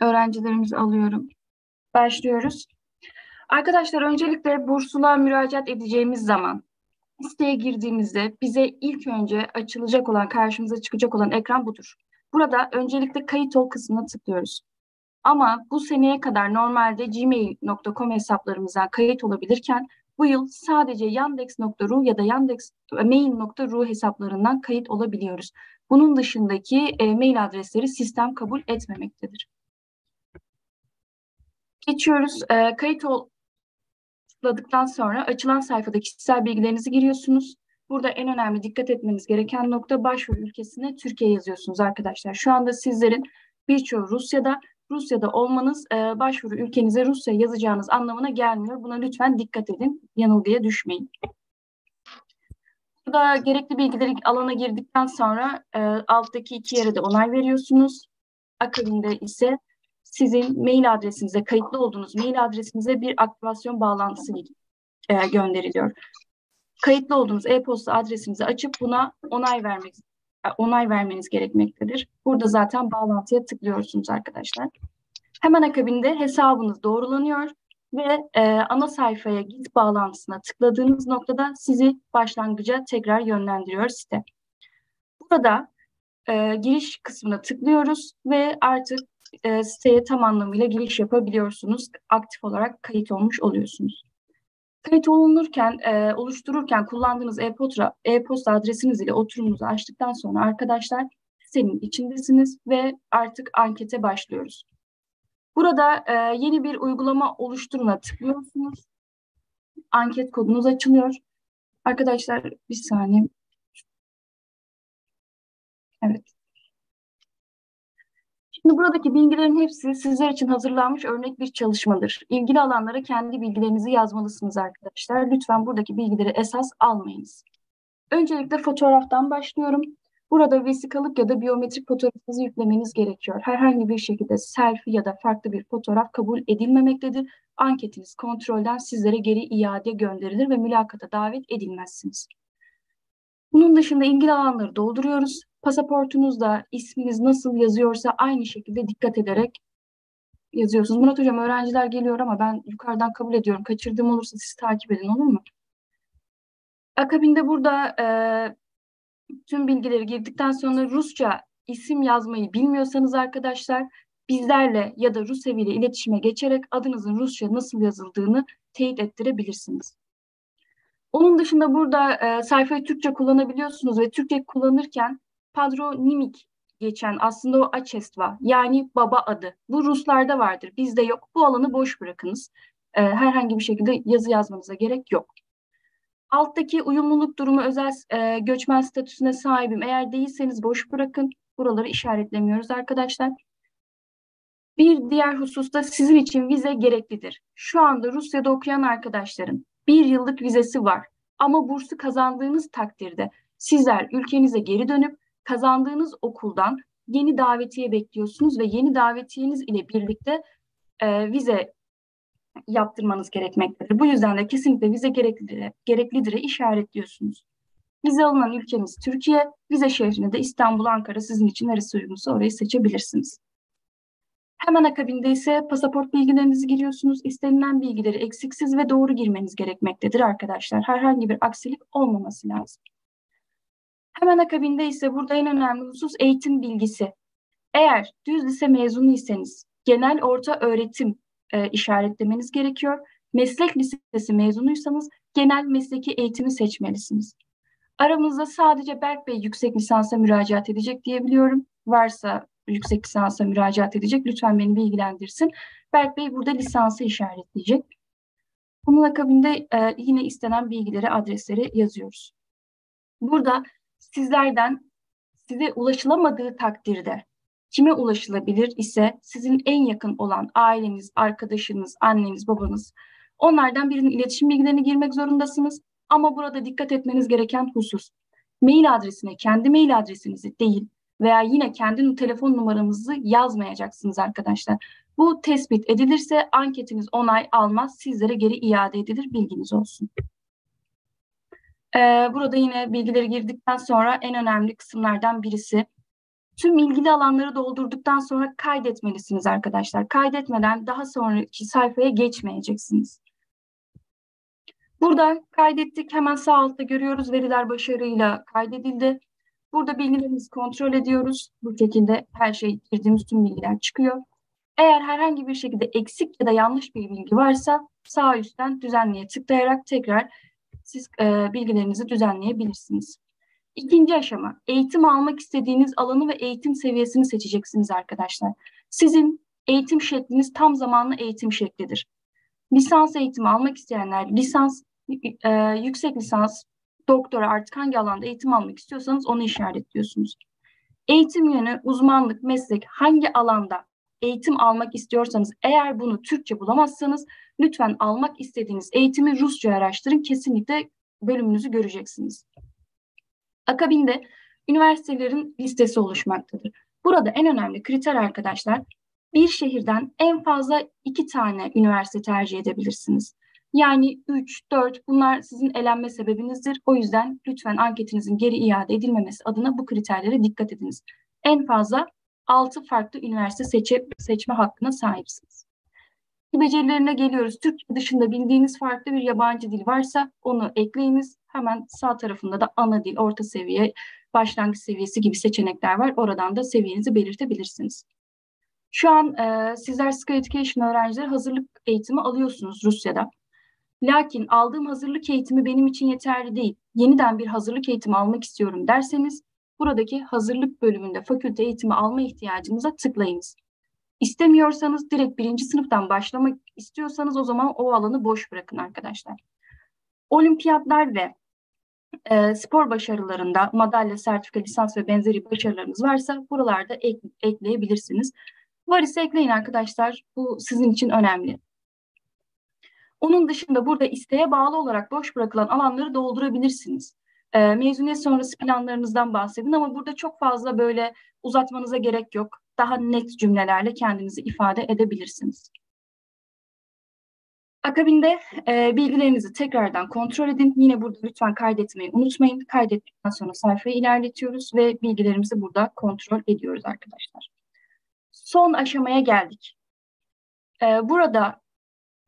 öğrencilerimizi alıyorum. Başlıyoruz. Arkadaşlar öncelikle bursuna müracaat edeceğimiz zaman siteye girdiğimizde bize ilk önce açılacak olan, karşımıza çıkacak olan ekran budur. Burada öncelikle kayıt ol kısmına tıklıyoruz. Ama bu seneye kadar normalde gmail.com hesaplarımızdan kayıt olabilirken bu yıl sadece yandex.ru ya da yandexmail.ru hesaplarından kayıt olabiliyoruz. Bunun dışındaki e, mail adresleri sistem kabul etmemektedir. Geçiyoruz. E, kayıt tıkladıktan sonra açılan sayfada kişisel bilgilerinizi giriyorsunuz. Burada en önemli dikkat etmeniz gereken nokta başvuru ülkesine Türkiye yazıyorsunuz arkadaşlar. Şu anda sizlerin birçoğu Rusya'da Rusya'da olmanız e, başvuru ülkenize Rusya yazacağınız anlamına gelmiyor. Buna lütfen dikkat edin. Yanılgıya düşmeyin. Burada gerekli bilgileri alana girdikten sonra e, alttaki iki yere de onay veriyorsunuz. Akabinde ise sizin mail adresinize, kayıtlı olduğunuz mail adresinize bir aktivasyon bağlantısı e, gönderiliyor. Kayıtlı olduğunuz e-posta adresinizi açıp buna onay vermek onay vermeniz gerekmektedir. Burada zaten bağlantıya tıklıyorsunuz arkadaşlar. Hemen akabinde hesabınız doğrulanıyor ve e, ana sayfaya git bağlantısına tıkladığınız noktada sizi başlangıca tekrar yönlendiriyor site. Burada e, giriş kısmına tıklıyoruz ve artık e, siteye tam anlamıyla giriş yapabiliyorsunuz. Aktif olarak kayıt olmuş oluyorsunuz. Kayıt olunurken, e, oluştururken kullandığınız e-posta, e-posta adresiniz ile oturumunuzu açtıktan sonra arkadaşlar senin içindesiniz ve artık ankete başlıyoruz. Burada e, yeni bir uygulama oluşturuna tıklıyorsunuz. Anket kodunuz açılıyor. Arkadaşlar bir saniye. Evet. Şimdi buradaki bilgilerin hepsi sizler için hazırlanmış örnek bir çalışmadır. İlgili alanlara kendi bilgilerinizi yazmalısınız arkadaşlar. Lütfen buradaki bilgileri esas almayınız. Öncelikle fotoğraftan başlıyorum. Burada vesikalık ya da biyometrik fotoğrafınızı yüklemeniz gerekiyor. Herhangi bir şekilde selfie ya da farklı bir fotoğraf kabul edilmemektedir. Anketiniz kontrolden sizlere geri iade gönderilir ve mülakata davet edilmezsiniz. Bunun dışında ilgili alanları dolduruyoruz. Pasaportunuzda isminiz nasıl yazıyorsa aynı şekilde dikkat ederek yazıyorsunuz. Murat Hocam öğrenciler geliyor ama ben yukarıdan kabul ediyorum. Kaçırdığım olursa siz takip edin olur mu? Akabinde burada e, tüm bilgileri girdikten sonra Rusça isim yazmayı bilmiyorsanız arkadaşlar bizlerle ya da Rus eviyle iletişime geçerek adınızın Rusça nasıl yazıldığını teyit ettirebilirsiniz. Onun dışında burada e, sayfayı Türkçe kullanabiliyorsunuz ve Türkçe kullanırken padronimik geçen aslında o Açestva yani baba adı. Bu Ruslarda vardır, bizde yok. Bu alanı boş bırakınız. E, herhangi bir şekilde yazı yazmanıza gerek yok. Alttaki uyumluluk durumu özel e, göçmen statüsüne sahibim. Eğer değilseniz boş bırakın. Buraları işaretlemiyoruz arkadaşlar. Bir diğer hususta sizin için vize gereklidir. Şu anda Rusya'da okuyan arkadaşların bir yıllık vizesi var. Ama bursu kazandığınız takdirde sizler ülkenize geri dönüp kazandığınız okuldan yeni davetiye bekliyorsunuz ve yeni davetiyeniz ile birlikte e, vize yaptırmanız gerekmektedir. Bu yüzden de kesinlikle vize gereklidir, gereklidir işaretliyorsunuz. Vize alınan ülkemiz Türkiye, vize şehrini de İstanbul, Ankara sizin için neresi uygunsa orayı seçebilirsiniz. Hemen akabinde ise pasaport bilgilerinizi giriyorsunuz. İstenilen bilgileri eksiksiz ve doğru girmeniz gerekmektedir arkadaşlar. Herhangi bir aksilik olmaması lazım. Hemen akabinde ise burada en önemli husus eğitim bilgisi. Eğer düz lise mezunuysanız genel orta öğretim e, işaretlemeniz gerekiyor. Meslek lisesi mezunuysanız genel mesleki eğitimi seçmelisiniz. Aramızda sadece Berk Bey yüksek lisansa müracaat edecek diyebiliyorum. Varsa yüksek lisansa müracaat edecek lütfen beni bilgilendirsin. Berk Bey burada lisansı işaretleyecek. Bunun akabinde e, yine istenen bilgileri, adresleri yazıyoruz. Burada sizlerden size ulaşılamadığı takdirde kime ulaşılabilir ise sizin en yakın olan aileniz, arkadaşınız, anneniz, babanız onlardan birinin iletişim bilgilerini girmek zorundasınız. Ama burada dikkat etmeniz gereken husus mail adresine kendi mail adresinizi değil veya yine kendi telefon numaranızı yazmayacaksınız arkadaşlar. Bu tespit edilirse anketiniz onay almaz, sizlere geri iade edilir bilginiz olsun. Ee, burada yine bilgileri girdikten sonra en önemli kısımlardan birisi Tüm ilgili alanları doldurduktan sonra kaydetmelisiniz arkadaşlar. Kaydetmeden daha sonraki sayfaya geçmeyeceksiniz. Burada kaydettik. Hemen sağ altta görüyoruz. Veriler başarıyla kaydedildi. Burada bilgilerimizi kontrol ediyoruz. Bu şekilde her şey girdiğimiz tüm bilgiler çıkıyor. Eğer herhangi bir şekilde eksik ya da yanlış bir bilgi varsa sağ üstten düzenleye tıklayarak tekrar siz e, bilgilerinizi düzenleyebilirsiniz. İkinci aşama, eğitim almak istediğiniz alanı ve eğitim seviyesini seçeceksiniz arkadaşlar. Sizin eğitim şekliniz tam zamanlı eğitim şeklidir. Lisans eğitimi almak isteyenler, lisans, e, yüksek lisans, doktora artık hangi alanda eğitim almak istiyorsanız onu işaretliyorsunuz. Eğitim yönü, uzmanlık, meslek hangi alanda eğitim almak istiyorsanız eğer bunu Türkçe bulamazsanız lütfen almak istediğiniz eğitimi Rusça araştırın. Kesinlikle bölümünüzü göreceksiniz. Akabinde üniversitelerin listesi oluşmaktadır. Burada en önemli kriter arkadaşlar bir şehirden en fazla iki tane üniversite tercih edebilirsiniz. Yani 3, 4 bunlar sizin elenme sebebinizdir. O yüzden lütfen anketinizin geri iade edilmemesi adına bu kriterlere dikkat ediniz. En fazla 6 farklı üniversite seçe, seçme hakkına sahipsiniz. Becerilerine geliyoruz. Türkçe dışında bildiğiniz farklı bir yabancı dil varsa onu ekleyiniz. Hemen sağ tarafında da ana dil, orta seviye, başlangıç seviyesi gibi seçenekler var. Oradan da seviyenizi belirtebilirsiniz. Şu an e, sizler Sky Education öğrencileri hazırlık eğitimi alıyorsunuz Rusya'da. Lakin aldığım hazırlık eğitimi benim için yeterli değil. Yeniden bir hazırlık eğitimi almak istiyorum derseniz buradaki hazırlık bölümünde fakülte eğitimi alma ihtiyacınıza tıklayınız. İstemiyorsanız direkt birinci sınıftan başlamak istiyorsanız o zaman o alanı boş bırakın arkadaşlar. Olimpiyatlar ve e, spor başarılarında madalya, sertifika, lisans ve benzeri başarılarınız varsa buralarda ek, ekleyebilirsiniz. Var ise ekleyin arkadaşlar. Bu sizin için önemli. Onun dışında burada isteğe bağlı olarak boş bırakılan alanları doldurabilirsiniz. E, mezuniyet sonrası planlarınızdan bahsedin ama burada çok fazla böyle uzatmanıza gerek yok. Daha net cümlelerle kendinizi ifade edebilirsiniz. Akabinde e, bilgilerinizi tekrardan kontrol edin. Yine burada lütfen kaydetmeyi unutmayın. Kaydettikten sonra sayfayı ilerletiyoruz ve bilgilerimizi burada kontrol ediyoruz arkadaşlar. Son aşamaya geldik. E, burada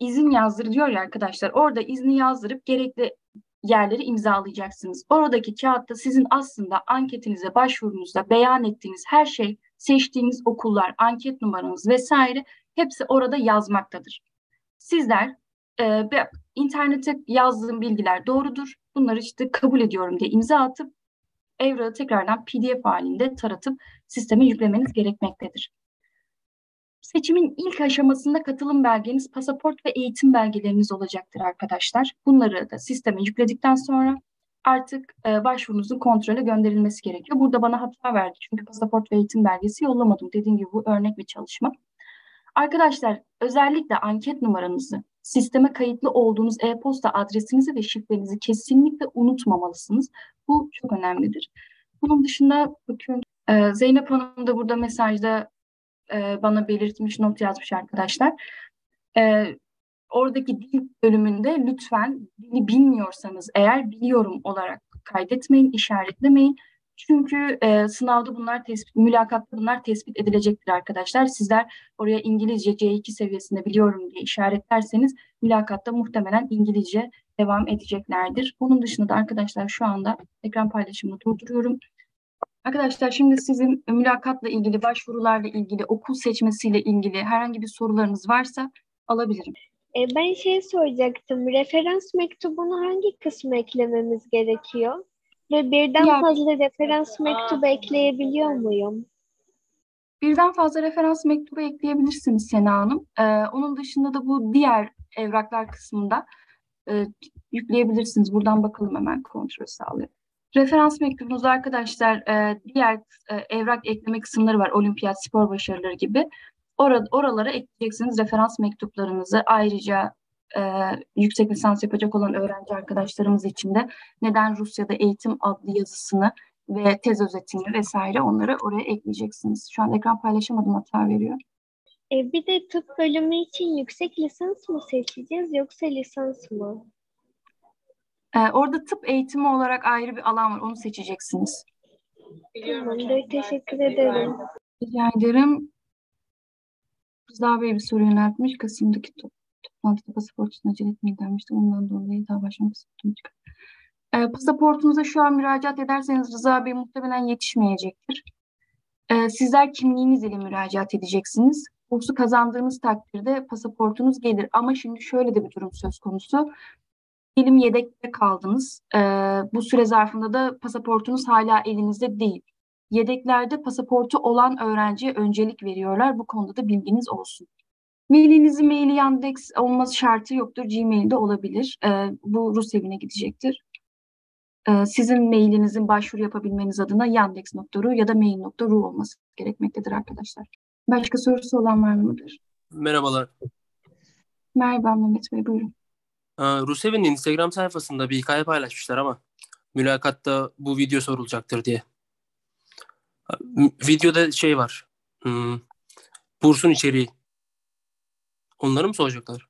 izin yazdır diyor ya arkadaşlar. Orada izni yazdırıp gerekli yerleri imzalayacaksınız. Oradaki kağıtta sizin aslında anketinize başvurunuzda beyan ettiğiniz her şey, seçtiğiniz okullar, anket numaranız vesaire hepsi orada yazmaktadır. Sizler e, internete yazdığım bilgiler doğrudur. Bunları işte kabul ediyorum diye imza atıp evrağı tekrardan PDF halinde taratıp sisteme yüklemeniz gerekmektedir. Seçimin ilk aşamasında katılım belgeniz, pasaport ve eğitim belgeleriniz olacaktır arkadaşlar. Bunları da sisteme yükledikten sonra artık e, başvurunuzun kontrole gönderilmesi gerekiyor. Burada bana hata verdi çünkü pasaport ve eğitim belgesi yollamadım. Dediğim gibi bu örnek bir çalışma. Arkadaşlar özellikle anket numaranızı, sisteme kayıtlı olduğunuz e-posta adresinizi ve şifrenizi kesinlikle unutmamalısınız. Bu çok önemlidir. Bunun dışında bakıyorum e, Zeynep Hanım da burada mesajda e, bana belirtmiş, not yazmış arkadaşlar. E, oradaki dil bölümünde lütfen dili bilmiyorsanız eğer biliyorum olarak kaydetmeyin, işaretlemeyin. Çünkü e, sınavda bunlar tespit, mülakatta bunlar tespit edilecektir arkadaşlar. Sizler oraya İngilizce C2 seviyesinde biliyorum diye işaretlerseniz mülakatta muhtemelen İngilizce devam edeceklerdir. Bunun dışında da arkadaşlar şu anda ekran paylaşımını durduruyorum. Arkadaşlar şimdi sizin mülakatla ilgili, başvurularla ilgili, okul seçmesiyle ilgili herhangi bir sorularınız varsa alabilirim. E, ben şey soracaktım. Referans mektubunu hangi kısmı eklememiz gerekiyor? Ve birden ya, fazla referans mektubu ekleyebiliyor muyum? Birden fazla referans mektubu ekleyebilirsiniz Sena Hanım. Ee, onun dışında da bu diğer evraklar kısmında e, yükleyebilirsiniz. Buradan bakalım hemen kontrol sağlayalım. Referans mektubunuz arkadaşlar e, diğer e, evrak ekleme kısımları var. Olimpiyat, spor başarıları gibi. Orada, oralara ekleyeceksiniz referans mektuplarınızı. Ayrıca e, yüksek lisans yapacak olan öğrenci arkadaşlarımız için de neden Rusya'da eğitim adlı yazısını ve tez özetini vesaire onları oraya ekleyeceksiniz. Şu an ekran paylaşamadım hata veriyor. E, bir de tıp bölümü için yüksek lisans mı seçeceğiz yoksa lisans mı? Ee, orada tıp eğitimi olarak ayrı bir alan var. Onu seçeceksiniz. Tamamdır. Teşekkür ederim. Rica ederim. Rıza Bey bir soru yöneltmiş. Kasım'daki to toplantıda pasaport için acele etmeyin denmişti. Ondan dolayı daha başlamak istedim. E, pasaportunuza şu an müracaat ederseniz Rıza Bey muhtemelen yetişmeyecektir. E, sizler kimliğiniz ile müracaat edeceksiniz. Bursu kazandığınız takdirde pasaportunuz gelir. Ama şimdi şöyle de bir durum söz konusu. Diyelim yedekte kaldınız. E, bu süre zarfında da pasaportunuz hala elinizde değil. Yedeklerde pasaportu olan öğrenciye öncelik veriyorlar. Bu konuda da bilginiz olsun. Mailinizin maili Yandex olması şartı yoktur. Gmail'de olabilir. E, bu Rus evine gidecektir. E, sizin mailinizin başvuru yapabilmeniz adına yandex.ru ya da mail.ru olması gerekmektedir arkadaşlar. Başka sorusu olan var mıdır? Merhabalar. Merhaba Mehmet Bey buyurun. Ee, Rusev'in Instagram sayfasında bir hikaye paylaşmışlar ama mülakatta bu video sorulacaktır diye. Videoda şey var. Hmm, bursun içeriği. Onları mı soracaklar?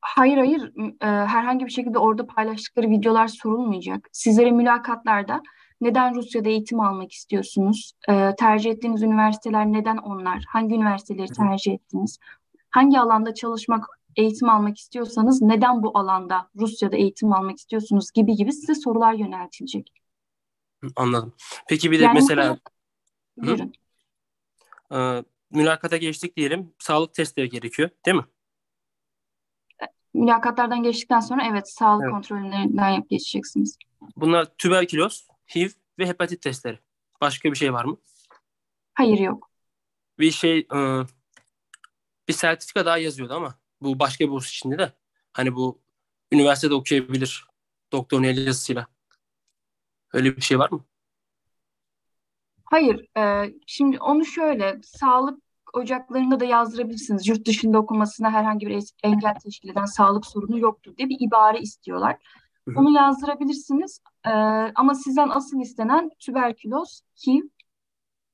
Hayır hayır e, herhangi bir şekilde orada paylaştıkları videolar sorulmayacak. Sizlere mülakatlarda neden Rusya'da eğitim almak istiyorsunuz? E, tercih ettiğiniz üniversiteler neden onlar? Hangi üniversiteleri tercih ettiniz? Hangi alanda çalışmak, eğitim almak istiyorsanız neden bu alanda Rusya'da eğitim almak istiyorsunuz gibi gibi size sorular yöneltilecek. Anladım. Peki bir de Yani mesela Buyurun. e, mülakata geçtik diyelim. Sağlık testleri gerekiyor, değil mi? Mülakatlardan geçtikten sonra evet sağlık Evet. kontrollerinden yap geçeceksiniz. Bunlar tüberküloz, HIV ve hepatit testleri. Başka bir şey var mı? Hayır yok. Bir şey e, bir sertifika daha yazıyordu ama bu başka bir burs içinde de. Hani bu üniversitede okuyabilir doktorun el yazısıyla. Öyle bir şey var mı? Hayır, e, şimdi onu şöyle sağlık ocaklarında da yazdırabilirsiniz. Yurt dışında okumasına herhangi bir engel teşkil eden sağlık sorunu yoktur diye bir ibare istiyorlar. Onu yazdırabilirsiniz. E, ama sizden asıl istenen tüberküloz, HIV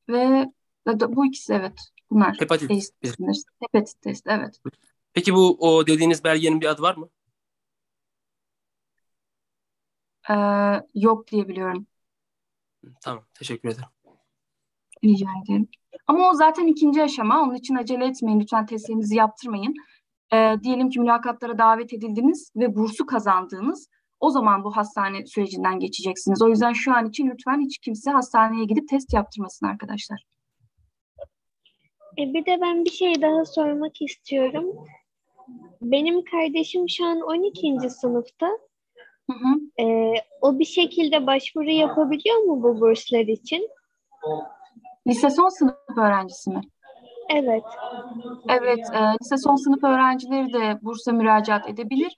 ve bu ikisi evet. Bunlar Hepatit. Hepatit testi evet. Peki bu o dediğiniz belgenin bir adı var mı? E, yok diye biliyorum. Tamam, teşekkür ederim. Rica ederim. Ama o zaten ikinci aşama. Onun için acele etmeyin. Lütfen testlerinizi yaptırmayın. Ee, diyelim ki mülakatlara davet edildiniz ve bursu kazandığınız o zaman bu hastane sürecinden geçeceksiniz. O yüzden şu an için lütfen hiç kimse hastaneye gidip test yaptırmasın arkadaşlar. E, bir de ben bir şey daha sormak istiyorum. Benim kardeşim şu an 12. sınıfta. Hı hı. E, o bir şekilde başvuru yapabiliyor mu bu burslar için? Lise son sınıf öğrencisi mi? Evet. Evet, e, lise son sınıf öğrencileri de bursa müracaat edebilir.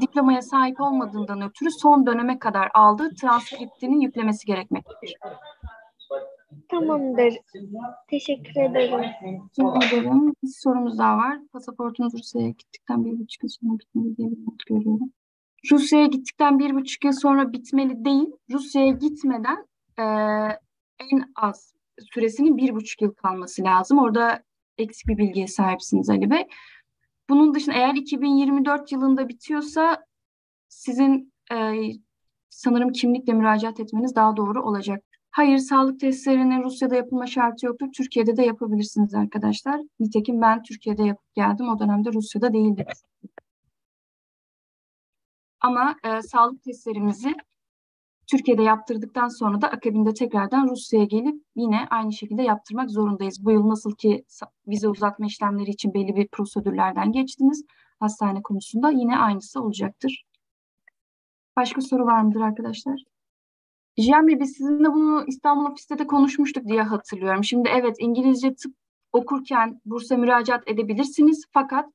Diplomaya sahip olmadığından ötürü son döneme kadar aldığı transkriptinin yüklemesi gerekmektedir. Tamamdır. Teşekkür ederim. Rica ederim. Bir sorumuz daha var. Pasaportunuz Rusya'ya gittikten bir buçuk yıl sonra bitmeli diye bir not görüyorum. Rusya'ya gittikten bir buçuk yıl sonra bitmeli değil. Rusya'ya gitmeden eee, en az süresinin bir buçuk yıl kalması lazım. Orada eksik bir bilgiye sahipsiniz Ali Bey. Bunun dışında eğer 2024 yılında bitiyorsa sizin eee, sanırım kimlikle müracaat etmeniz daha doğru olacak. Hayır, sağlık testlerinin Rusya'da yapılma şartı yoktur. Türkiye'de de yapabilirsiniz arkadaşlar. Nitekim ben Türkiye'de yapıp geldim. O dönemde Rusya'da değildim. Ama e, sağlık testlerimizi Türkiye'de yaptırdıktan sonra da akabinde tekrardan Rusya'ya gelip yine aynı şekilde yaptırmak zorundayız. Bu yıl nasıl ki vize uzatma işlemleri için belli bir prosedürlerden geçtiniz hastane konusunda yine aynısı olacaktır. Başka soru var mıdır arkadaşlar? Cihan Bey biz sizinle bunu İstanbul ofiste de konuşmuştuk diye hatırlıyorum. Şimdi evet İngilizce tıp okurken bursa müracaat edebilirsiniz fakat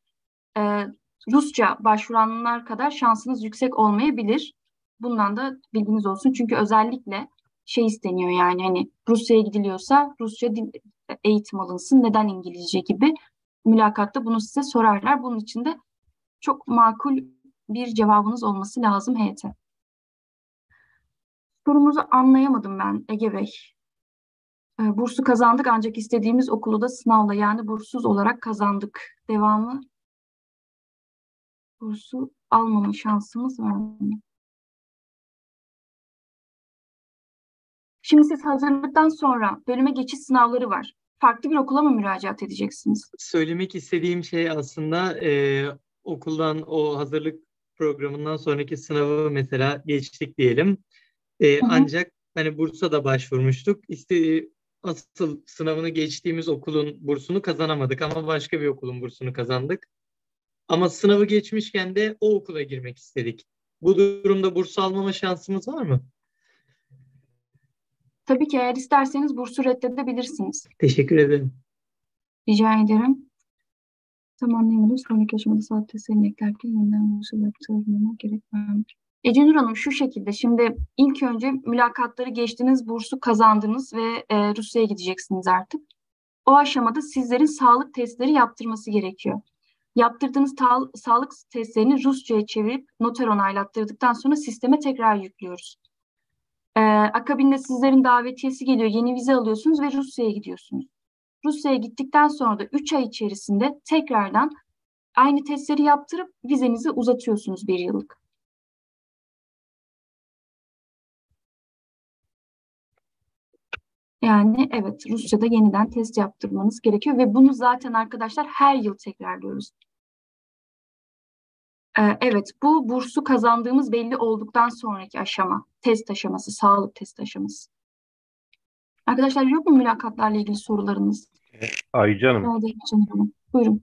e, Rusça başvuranlar kadar şansınız yüksek olmayabilir. Bundan da bilginiz olsun. Çünkü özellikle şey isteniyor yani hani Rusya'ya gidiliyorsa Rusça dil eğitim alınsın. Neden İngilizce gibi mülakatta bunu size sorarlar. Bunun için de çok makul bir cevabınız olması lazım HT. Sorumuzu anlayamadım ben Ege Bey. E, bursu kazandık ancak istediğimiz okulu da sınavla yani burssuz olarak kazandık. Devamı bursu almama şansımız var mı? Şimdi siz hazırlıktan sonra bölüme geçiş sınavları var. Farklı bir okula mı müracaat edeceksiniz? Söylemek istediğim şey aslında e, okuldan o hazırlık programından sonraki sınavı mesela geçtik diyelim. E, Hı hı. ancak hani bursa da başvurmuştuk. İşte asıl sınavını geçtiğimiz okulun bursunu kazanamadık ama başka bir okulun bursunu kazandık. Ama sınavı geçmişken de o okula girmek istedik. Bu durumda burs almama şansımız var mı? Tabii ki eğer isterseniz bursu reddedebilirsiniz. Teşekkür ederim. Rica ederim. Tam anlayamadım. Sonraki aşamada saat testlerini eklerken yeniden bursu yaptırmama gerek var mı? Ecenur Hanım şu şekilde şimdi ilk önce mülakatları geçtiniz, bursu kazandınız ve e, Rusya'ya gideceksiniz artık. O aşamada sizlerin sağlık testleri yaptırması gerekiyor. Yaptırdığınız sağlık testlerini Rusça'ya çevirip noter onaylattırdıktan sonra sisteme tekrar yüklüyoruz. Ee, akabinde sizlerin davetiyesi geliyor, yeni vize alıyorsunuz ve Rusya'ya gidiyorsunuz. Rusya'ya gittikten sonra da 3 ay içerisinde tekrardan aynı testleri yaptırıp vizenizi uzatıyorsunuz bir yıllık. Yani evet Rusça'da yeniden test yaptırmanız gerekiyor ve bunu zaten arkadaşlar her yıl tekrarlıyoruz. Ee, evet bu bursu kazandığımız belli olduktan sonraki aşama, test aşaması, sağlık test aşaması. Arkadaşlar yok mu mülakatlarla ilgili sorularınız? Hanım, Hadi canım. Buyurun.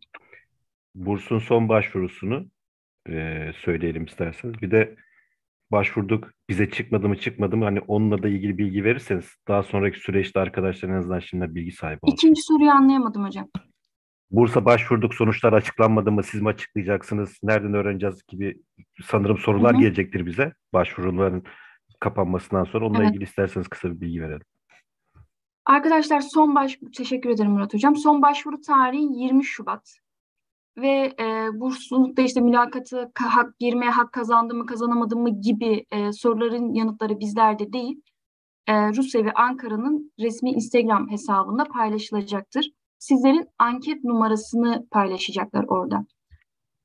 bursun son başvurusunu e, söyleyelim isterseniz. Bir de başvurduk, bize çıkmadı mı çıkmadı mı hani onunla da ilgili bilgi verirseniz daha sonraki süreçte arkadaşlar en azından şimdi bilgi sahibi olsun. İkinci soruyu anlayamadım hocam. Bursa başvurduk, sonuçlar açıklanmadı mı, siz mi açıklayacaksınız, nereden öğreneceğiz gibi sanırım sorular Hı hı. gelecektir bize başvuruların kapanmasından sonra. Onunla Evet. ilgili isterseniz kısa bir bilgi verelim. Arkadaşlar son baş teşekkür ederim Murat hocam. Son başvuru tarihi 20 Şubat. Ve e, burslulukta işte mülakatı ka- hak girmeye hak kazandı mı kazanamadı mı gibi e, soruların yanıtları bizlerde değil. E, Rusya ve Ankara'nın resmi Instagram hesabında paylaşılacaktır. Sizlerin anket numarasını paylaşacaklar orada.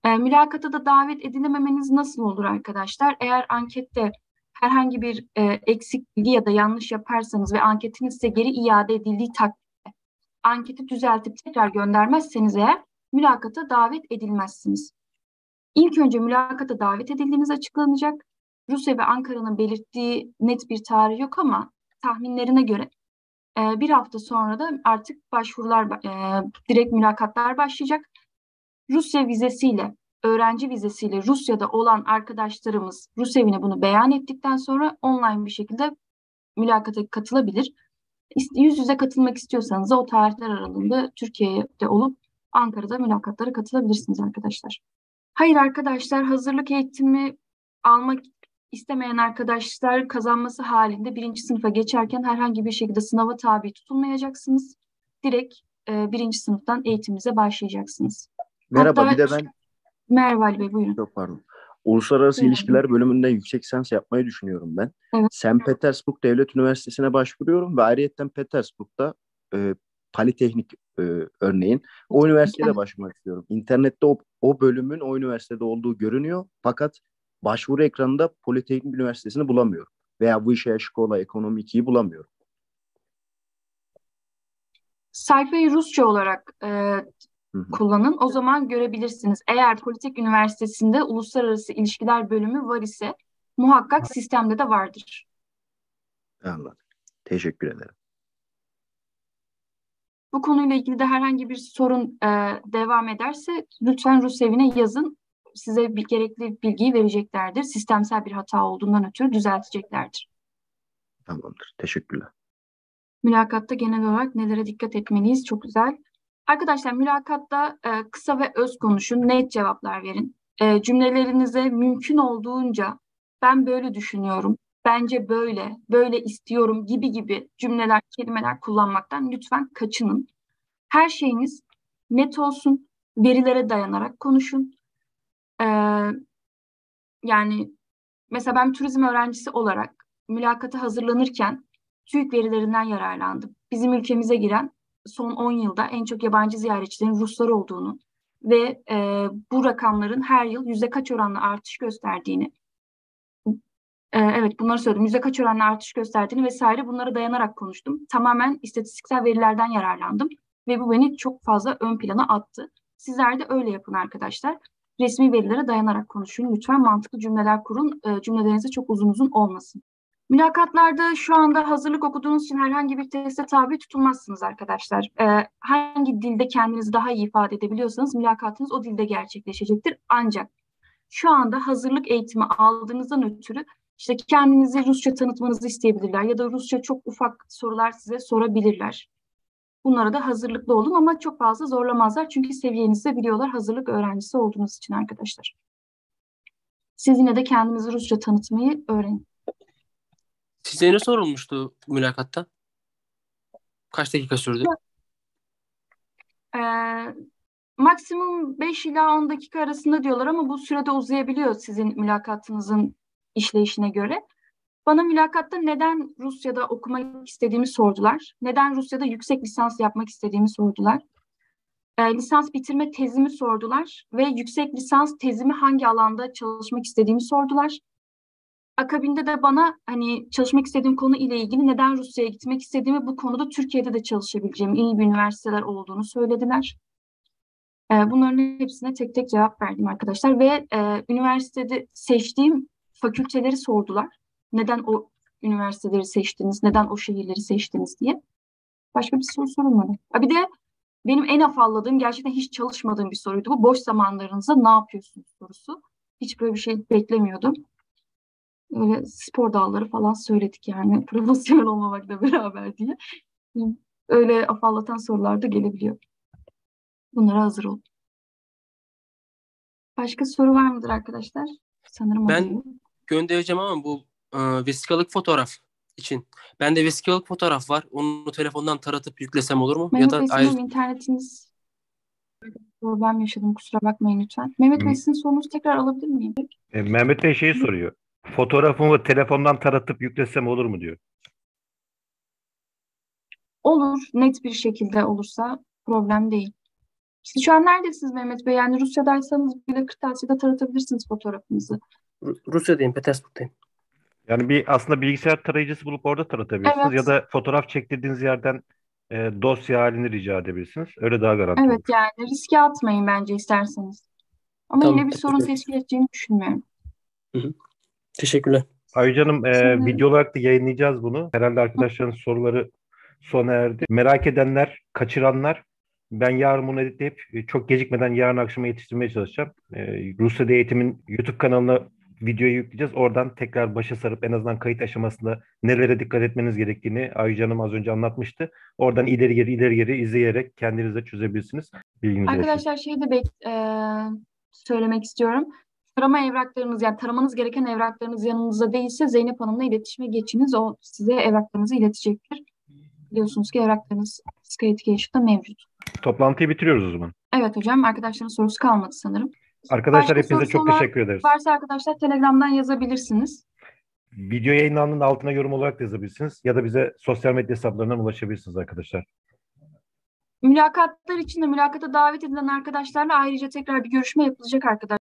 E, mülakata da davet edilememeniz nasıl olur arkadaşlar? Eğer ankette herhangi bir e, eksik bilgi ya da yanlış yaparsanız ve anketiniz size geri iade edildiği takdirde anketi düzeltip tekrar göndermezseniz eğer mülakata davet edilmezsiniz. İlk önce mülakata davet edildiğiniz açıklanacak. Rusya ve Ankara'nın belirttiği net bir tarih yok ama tahminlerine göre e, bir hafta sonra da artık başvurular, e, direkt mülakatlar başlayacak. Rusya vizesiyle, öğrenci vizesiyle Rusya'da olan arkadaşlarımız Rusevine bunu beyan ettikten sonra online bir şekilde mülakata katılabilir. Yüz yüze katılmak istiyorsanız o tarihler aralığında Türkiye'de olup Ankara'da mülakatlara katılabilirsiniz arkadaşlar. Hayır arkadaşlar hazırlık eğitimi almak istemeyen arkadaşlar kazanması halinde birinci sınıfa geçerken herhangi bir şekilde sınava tabi tutulmayacaksınız. Direkt e, birinci sınıftan eğitiminize başlayacaksınız. Merhaba, Hatta- bir de ben Merhaba Ali Bey buyurun. çok pardon. Uluslararası Buyurun. İlişkiler bölümünde yüksek lisans yapmayı düşünüyorum ben. Evet. St. Petersburg Devlet Üniversitesi'ne başvuruyorum ve ayrıyeten Petersburg'da e, Politeknik e, örneğin o üniversiteye de Evet. başvurmak istiyorum. İnternette o, o bölümün o üniversitede olduğu görünüyor fakat başvuru ekranında Politeknik Üniversitesi'ni bulamıyorum. Veya Vysshaya Şkola Ekonomi 2'yi bulamıyorum. Sayfayı Rusça olarak e, kullanın. O zaman görebilirsiniz. Eğer Politek Üniversitesi'nde Uluslararası İlişkiler bölümü var ise muhakkak sistemde de vardır. Anladım. Teşekkür ederim. Bu konuyla ilgili de herhangi bir sorun e, devam ederse lütfen Rus evine yazın. Size bir gerekli bilgiyi vereceklerdir. Sistemsel bir hata olduğundan ötürü düzelteceklerdir. Tamamdır. Teşekkürler. Mülakatta genel olarak nelere dikkat etmeliyiz? Çok güzel. Arkadaşlar mülakatta e, kısa ve öz konuşun, net cevaplar verin. E, cümlelerinize mümkün olduğunca ben böyle düşünüyorum, bence böyle, böyle istiyorum gibi gibi cümleler, kelimeler kullanmaktan lütfen kaçının. Her şeyiniz net olsun, verilere dayanarak konuşun. E, yani mesela ben turizm öğrencisi olarak mülakata hazırlanırken TÜİK verilerinden yararlandım. Bizim ülkemize giren son 10 yılda en çok yabancı ziyaretçilerin Ruslar olduğunu ve e, bu rakamların her yıl yüzde kaç oranla artış gösterdiğini Ee, evet bunları söyledim. Yüzde kaç oranla artış gösterdiğini vesaire bunlara dayanarak konuştum. Tamamen istatistiksel verilerden yararlandım ve bu beni çok fazla ön plana attı. Sizler de öyle yapın arkadaşlar. Resmi verilere dayanarak konuşun. Lütfen mantıklı cümleler kurun. E, cümleleriniz çok uzun uzun olmasın. Mülakatlarda şu anda hazırlık okuduğunuz için herhangi bir teste tabi tutulmazsınız arkadaşlar. E, hangi dilde kendinizi daha iyi ifade edebiliyorsanız mülakatınız o dilde gerçekleşecektir. Ancak şu anda hazırlık eğitimi aldığınızdan ötürü işte kendinizi Rusça tanıtmanızı isteyebilirler ya da Rusça çok ufak sorular size sorabilirler. Bunlara da hazırlıklı olun ama çok fazla zorlamazlar çünkü seviyenizde biliyorlar hazırlık öğrencisi olduğunuz için arkadaşlar. Siz yine de kendinizi Rusça tanıtmayı öğrenin. Size ne sorulmuştu mülakatta? Kaç dakika sürdü? Ee, maksimum 5 ila 10 dakika arasında diyorlar ama bu sürede uzayabiliyor sizin mülakatınızın işleyişine göre. Bana mülakatta neden Rusya'da okumak istediğimi sordular. Neden Rusya'da yüksek lisans yapmak istediğimi sordular. E, lisans bitirme tezimi sordular ve yüksek lisans tezimi hangi alanda çalışmak istediğimi sordular. Akabinde de bana hani çalışmak istediğim konu ile ilgili neden Rusya'ya gitmek istediğimi bu konuda Türkiye'de de çalışabileceğim iyi bir üniversiteler olduğunu söylediler. E, bunların hepsine tek tek cevap verdim arkadaşlar ve e, üniversitede seçtiğim fakülteleri sordular. Neden o üniversiteleri seçtiniz, neden o şehirleri seçtiniz diye. Başka bir soru sorulmadı. bir de benim en afalladığım, gerçekten hiç çalışmadığım bir soruydu bu. Boş zamanlarınızda ne yapıyorsunuz sorusu. Hiç böyle bir şey beklemiyordum. Öyle spor dalları falan söyledik yani profesyonel olmamakla beraber diye. Öyle afallatan sorular da gelebiliyor. Bunlara hazır olun. Başka soru var mıdır arkadaşlar? Sanırım Ben oluyor. Göndereceğim ama bu e, vesikalık fotoğraf için. Bende vesikalık fotoğraf var. Onu telefondan taratıp yüklesem olur mu? Mehmet ya Bey da ayrı... sanırım internetiniz problem yaşadım kusura bakmayın lütfen. Mehmet Bey sizin sorunuzu tekrar alabilir miyim? E, Mehmet Bey şeyi soruyor. Fotoğrafımı telefondan taratıp yüklesem olur mu diyor. Olur net bir şekilde olursa problem değil. Siz şu an neredesiniz Mehmet Bey? Yani Rusya'daysanız bile kırtasiyede taratabilirsiniz fotoğrafınızı. Ru- Rusya'dayım, Petersburg'dayım. Yani bir aslında bilgisayar tarayıcısı bulup orada taratabilirsiniz Evet. ya da fotoğraf çektirdiğiniz yerden e, dosya halini rica edebilirsiniz. Öyle daha garanti Evet olur. yani riske atmayın bence isterseniz. Ama Tamam, yine bir sorun teşkil edeceğini düşünmüyorum. Teşekkürler. Ayrıca Hanım e, Şimdi- video olarak da yayınlayacağız bunu. Herhalde arkadaşların soruları sona erdi. Merak edenler, kaçıranlar ben yarın bunu editleyip e, çok gecikmeden yarın akşama yetiştirmeye çalışacağım. E, Rusya'da eğitimin YouTube kanalına videoyu yükleyeceğiz. Oradan tekrar başa sarıp en azından kayıt aşamasında nelere dikkat etmeniz gerektiğini Ayıca Hanım az önce anlatmıştı. Oradan ileri geri ileri geri izleyerek kendiniz de çözebilirsiniz. Bilginiz olsun. Arkadaşlar şey de bek- eee, söylemek istiyorum. Tarama evraklarınız yani taramanız gereken evraklarınız yanınızda değilse Zeynep Hanım'la iletişime geçiniz. O size evraklarınızı iletecektir. Biliyorsunuz ki evraklarınız Sky Education'da mevcut. Toplantıyı bitiriyoruz o zaman. Evet hocam arkadaşların sorusu kalmadı sanırım. Arkadaşlar Başka hepinize çok teşekkür ederiz. Varsa arkadaşlar Telegram'dan yazabilirsiniz. Video yayınlandığının altına yorum olarak da yazabilirsiniz ya da bize sosyal medya hesaplarından ulaşabilirsiniz arkadaşlar. Mülakatlar için de mülakata davet edilen arkadaşlarla ayrıca tekrar bir görüşme yapılacak arkadaşlar.